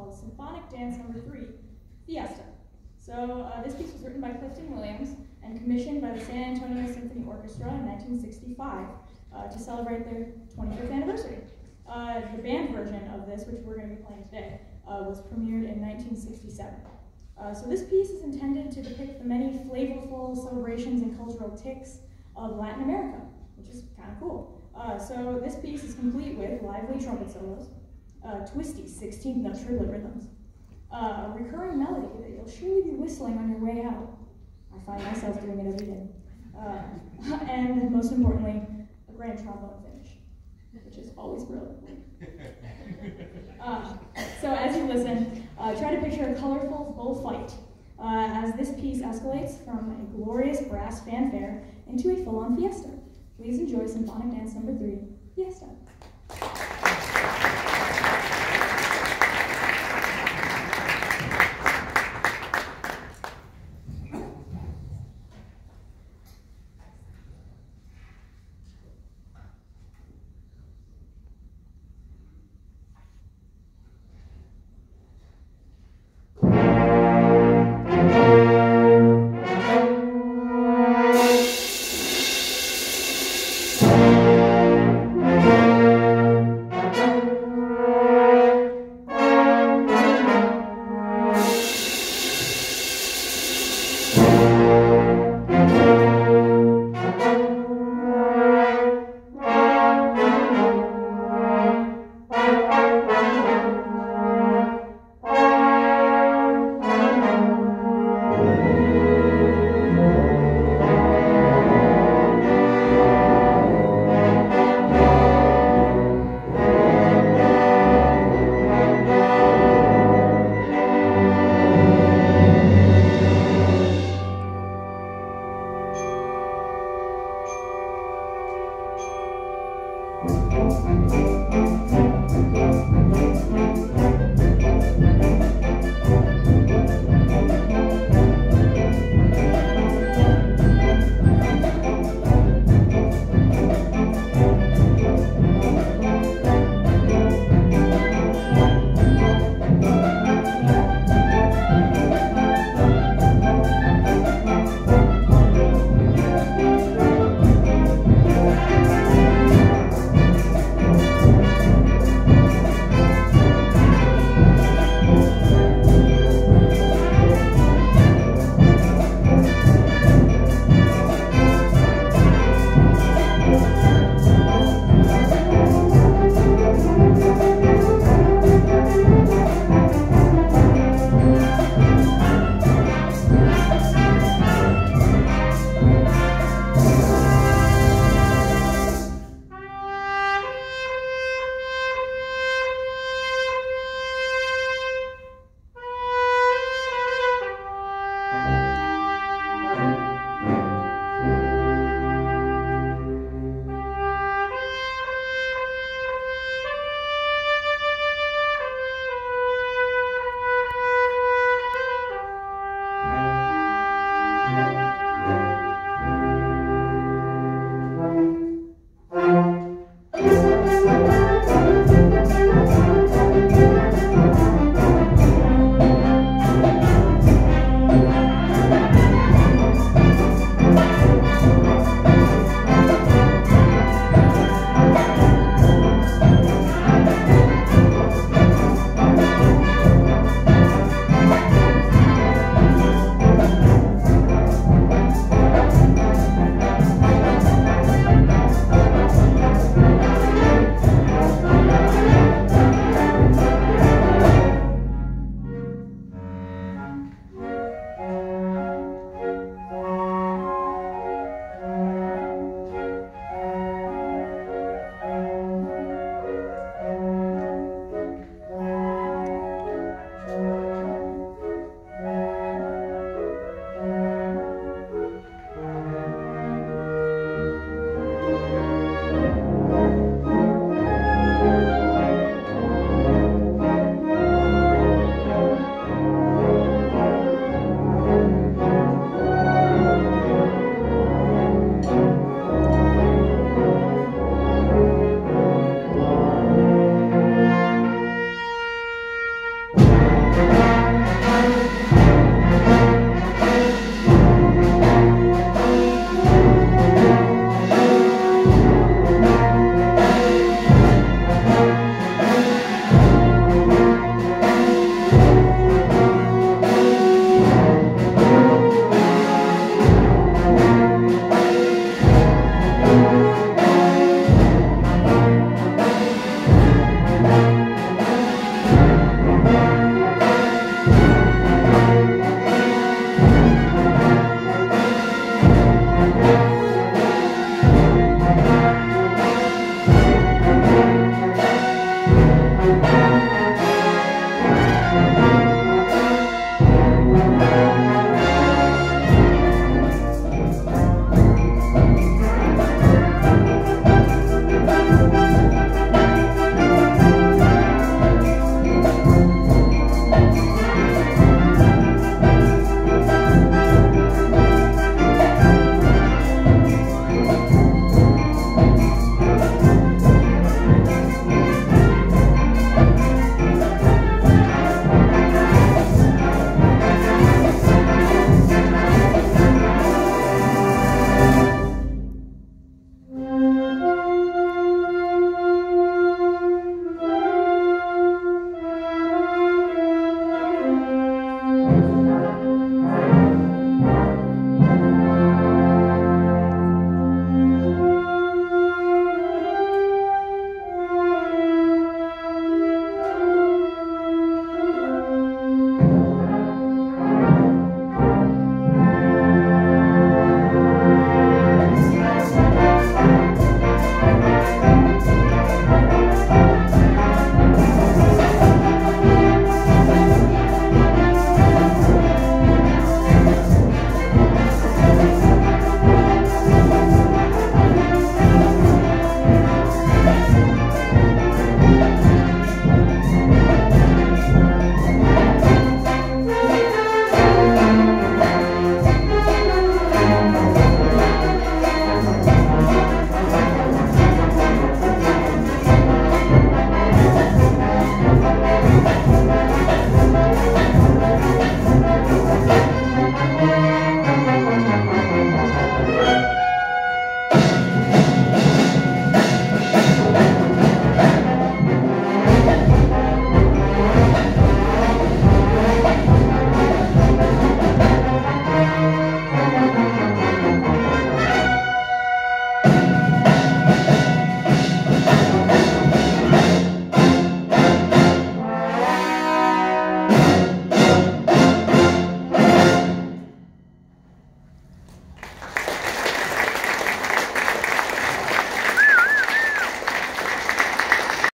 called Symphonic Dance Number 3, Fiesta. So uh, this piece was written by Clifton Williams and commissioned by the San Antonio Symphony Orchestra in 1965 uh, to celebrate their 25th anniversary. Uh, the band version of this, which we're going to be playing today, uh, was premiered in 1967. Uh, so this piece is intended to depict the many flavorful celebrations and cultural tics of Latin America, which is kind of cool. Uh, so this piece is complete with lively trumpet solos, uh, twisty 16th note triplet rhythms, uh, a recurring melody that you'll surely be whistling on your way out. I find myself doing it every day. Uh, and most importantly, a grand trombone finish, which is always brilliant. Uh, so as you listen, uh, try to picture a colorful bullfight uh, as this piece escalates from a glorious brass fanfare into a full-on fiesta. Please enjoy Symphonic Dance Number 3, Fiesta.